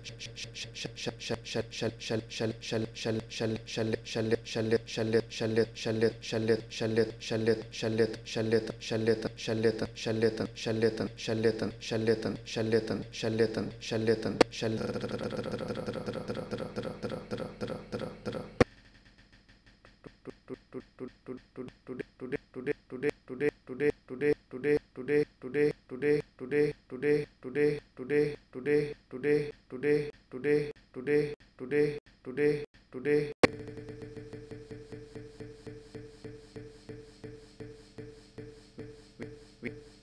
today today today today today today today today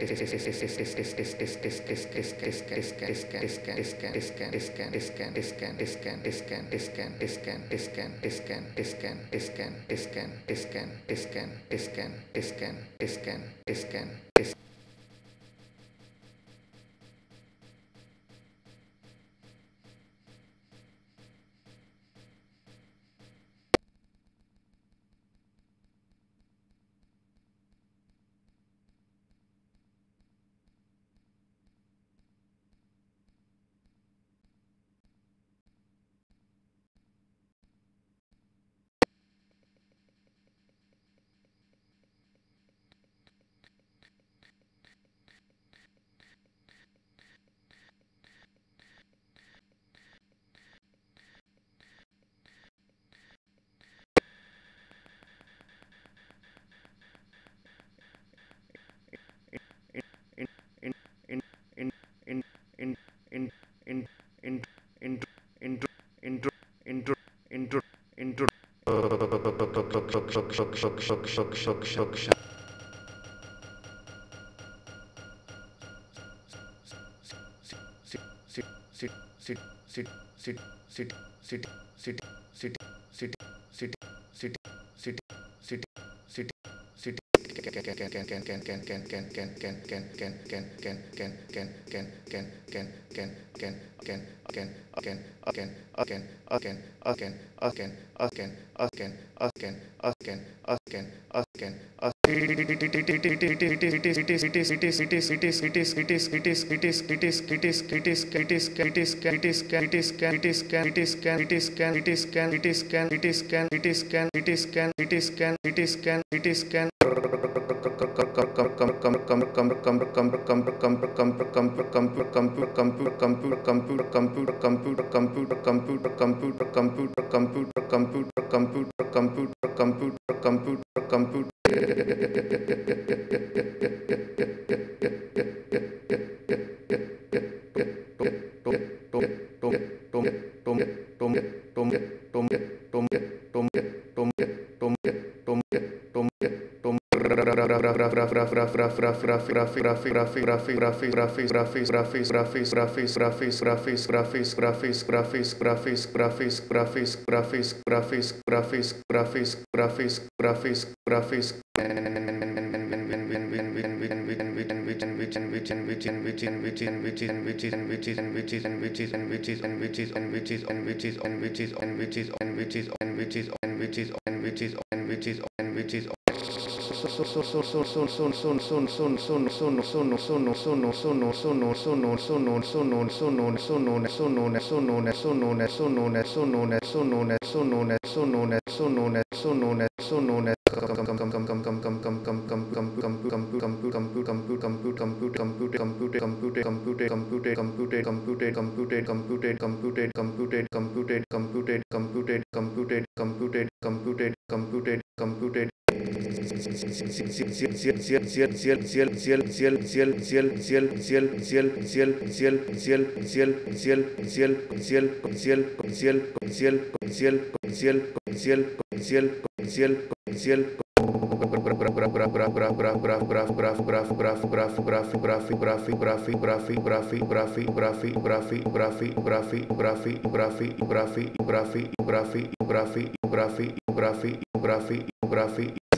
discan discan discan discan city city city city city it is can it is can computer computer computer computer and which is on which is on which is on which is on which is on which is on which is on which is on which is on computed computed computed computed computed computed computed computed graphy graphy graphy